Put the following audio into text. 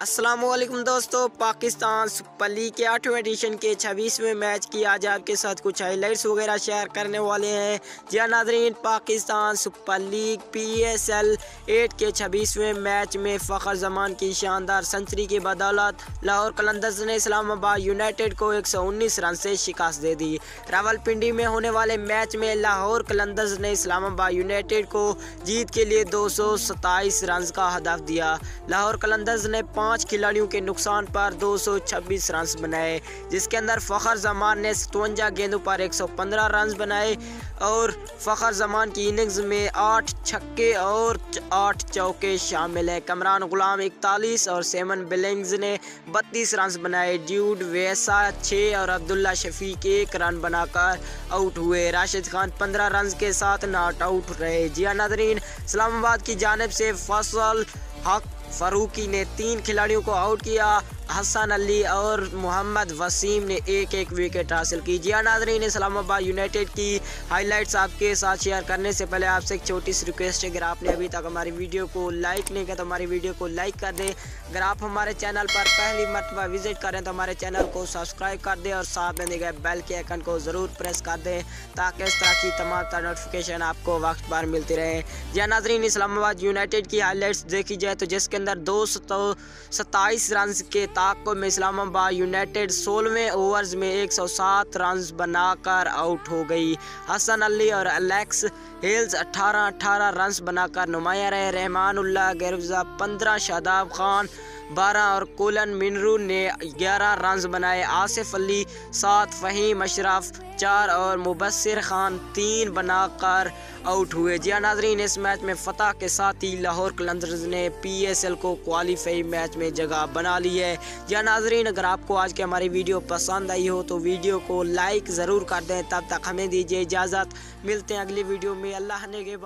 असलम दोस्तों, Pakistan super league के आठवें एडिशन के छब्बीसवें मैच की आज आपके साथ कुछ हाइलाइट्स वगैरह शेयर करने वाले हैं। जी नाजरीन, Pakistan super league PSL eight के छब्बीसवें मैच में फ़खर जमान की शानदार सेंचुरी की बदौलत लाहौर कलंदर्स ने इस्लामाबाद यूनाइटेड को 119 रन से शिकस्त दे दी। रावलपिंडी में होने वाले मैच में लाहौर कलंदर्स ने इस्लामाबाद यूनाइटेड को जीत के लिए दो सौ सताईस रन का हदफ दिया। लाहौर कलंदर्स ने पाँच खिलाड़ियों के नुकसान पर 226 रन बनाए, जिसके अंदर फ़खर जमान ने सतवंजा गेंदों पर 115 रन बनाए और फ़खर जमान की इनिंग्स में आठ छक्के और आठ चौके शामिल हैं। कमरान गुलाम इकतालीस और सेमन बिलिंग्स ने बत्तीस रन बनाए। ड्यूड, वैसा, छः और अब्दुल्ला शफीक एक रन बनाकर आउट हुए। राशिद खान पंद्रह रन के साथ नॉट आउट रहे। जिया नाजरीन इस्लामाबाद की जानब से फ़सल हक फ़ारूकी ने तीन खिलाड़ियों को आउट किया। हसन अली और मोहम्मद वसीम ने एक एक विकेट हासिल की। जी हाँ, नाजरीन इस्लामाबाद यूनाइटेड की हाइलाइट्स आपके साथ शेयर करने से पहले आपसे एक छोटी सी रिक्वेस्ट है अगर आपने अभी तक हमारी वीडियो को लाइक नहीं किया तो हमारी वीडियो को लाइक कर दें। अगर आप हमारे चैनल पर पहली मरतबा विज़िट करें तो हमारे चैनल को सब्सक्राइब कर दें और साथ में दिए बेल के आइकन को ज़रूर प्रेस कर दें ताकि इस तरह की तमाम तरह नोटिफिकेशन आपको वक्त पर मिलती रहे। जिया नाजरीन इस्लामाबाद यूनाइटेड की हाईलाइट्स देखी जाए तो जिसके अंदर दो सौ सत्ताईस रन के ताको में इस्लामाबाद यूनाइटेड सोलहवें ओवर्स में 107 रन बनाकर आउट हो गई। हसन अली और अलेक्स हिल्स 18 18 रन बनाकर नुमाया रहे। रहमान उल्ला गिरजा 15 शादाब खान बारह और कोलन मिनरू ने ग्यारह रन बनाए। आसिफ अली सात फ़हीम अशरफ चार और मुबसर खान तीन बनाकर आउट हुए। जी हाँ, नाजरीन इस मैच में फ़तह के साथ ही लाहौर कलंदर्स ने पीएसएल को क्वालिफाई मैच में जगह बना ली है। जी हाँ, नाजरीन अगर आपको आज की हमारी वीडियो पसंद आई हो तो वीडियो को लाइक ज़रूर कर दें। तब तक हमें दीजिए इजाज़त। मिलते हैं अगली वीडियो में। अल्लाह ने के